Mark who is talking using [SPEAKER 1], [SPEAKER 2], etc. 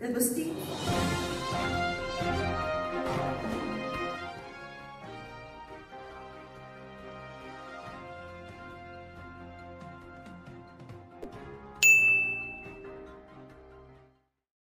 [SPEAKER 1] That was deep.